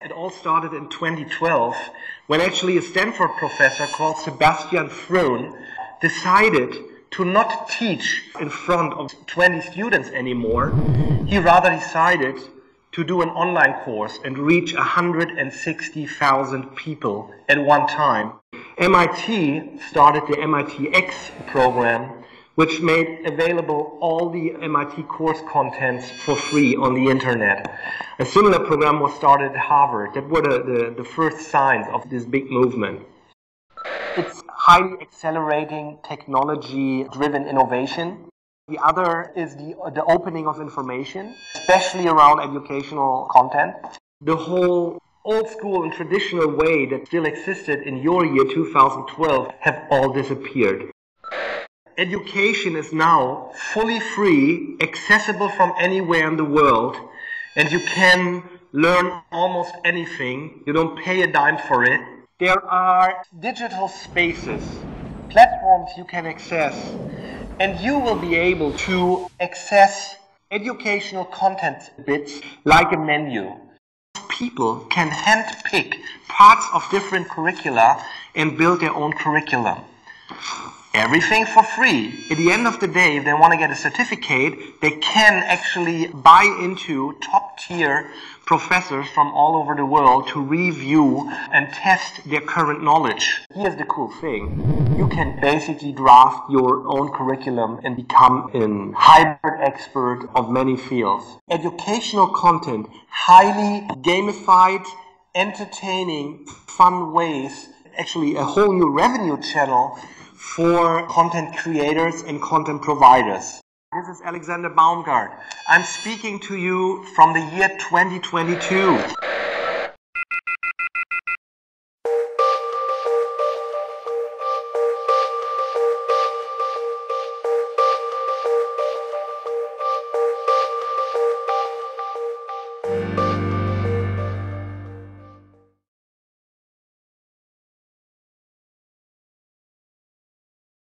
It all started in 2012 when actually a Stanford professor called Sebastian Thrun decided to not teach in front of 20 students anymore. He rather decided to do an online course and reach 160,000 people at one time. MIT started the MITx program, which made available all the MIT course contents for free on the internet. A similar program was started at Harvard. That were the, the, the first signs of this big movement. It's highly accelerating technology driven innovation. The other is the, the opening of information, especially around educational content. The whole old school and traditional way that still existed in your year 2012 have all disappeared. Education is now fully free, accessible from anywhere in the world, and you can learn almost anything. You don't pay a dime for it. There are digital spaces, platforms you can access and you will be able to access educational content bits like a menu. People can handpick parts of different curricula and build their own curriculum. Everything for free. At the end of the day, if they want to get a certificate, they can actually buy into top tier professors from all over the world to review and test their current knowledge. Here's the cool thing. You can basically draft your own curriculum and become a hybrid expert of many fields. Educational content, highly gamified, entertaining, fun ways, actually a whole new revenue channel for content creators and content providers. This is Alexander Baumgardt. I'm speaking to you from the year 2022.